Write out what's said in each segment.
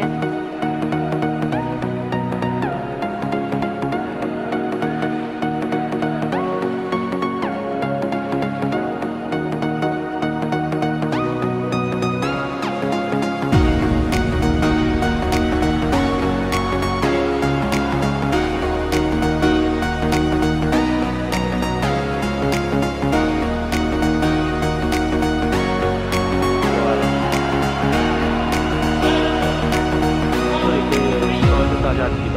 嗯。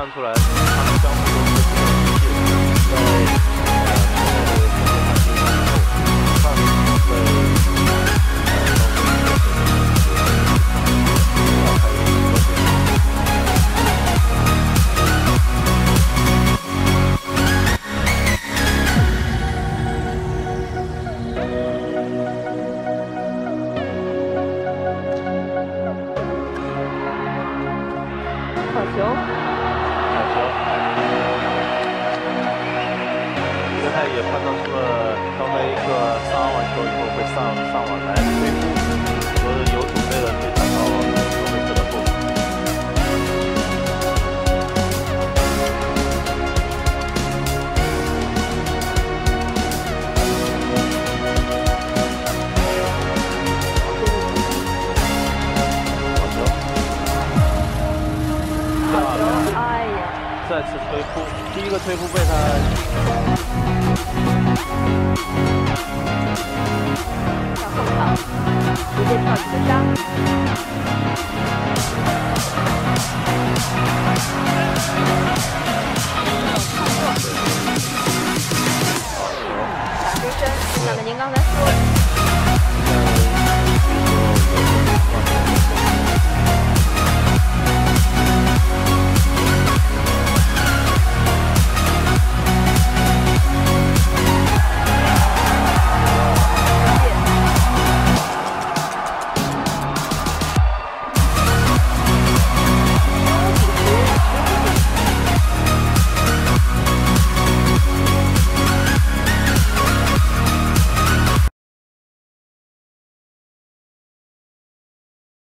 看出来，他们相互之间的联系，在。他都是刚才一个上网球以后会上上网来推扑，就是有准备的可以拿到后面的分数。啊！对。啊！对。再来。哎呀！再次推扑，第一个推扑被他。上后场，直接跳起个杀。那个您刚才。